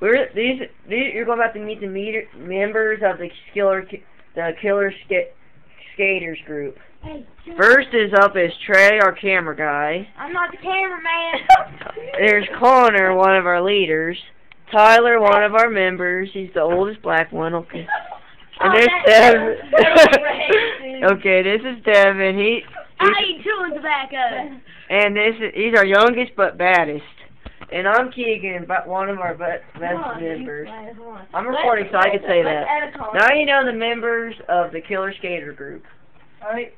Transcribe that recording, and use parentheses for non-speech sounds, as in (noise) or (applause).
We're these these you're going to have to meet the meter, members of the killer the killer ska- skaters group. Hey, First is up is Trey, our camera guy. I'm not the cameraman. (laughs) There's Connor, one of our leaders. Tyler, one of our members. He's the oldest black one. Okay. (laughs) Oh, and Oh, there's Devin. (laughs) okay, this is Devin. He, I eat chewing tobacco. and this is he's our youngest but baddest. And I'm Keegan, but one of our be- best members. I'm recording, so I can say that. Now you know the members of the Killer Skater group. Alright.